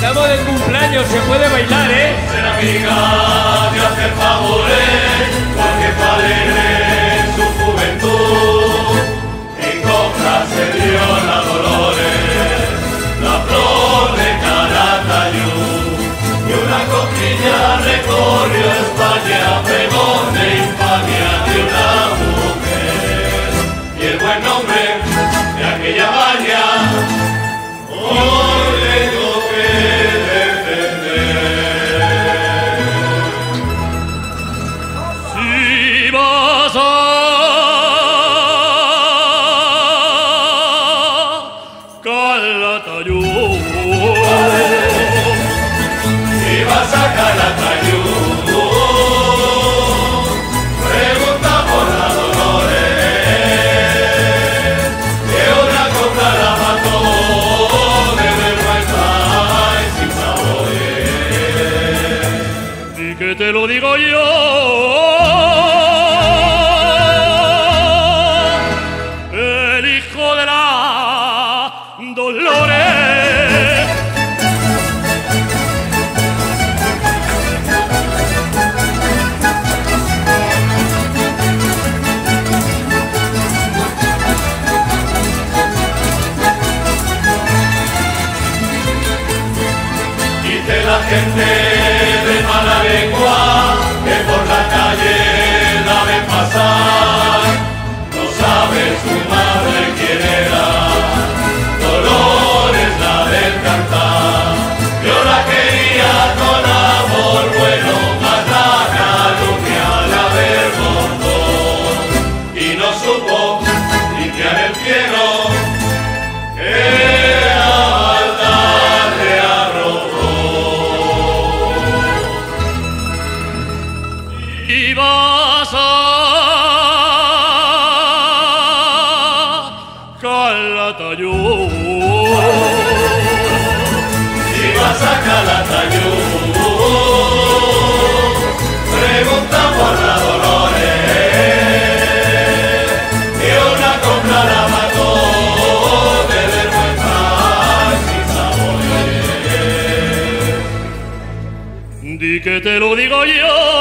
Estamos de cumpleaños, se puede bailar, ¿eh? que te lo digo yo. El hijo de la Dolores. Y de la gente de Malagueña Santa. Calatayud. Si vas a Calatayud, pregunta por la Dolores, que una compra la mató de vergüenza y sabores. Di que te lo digo yo.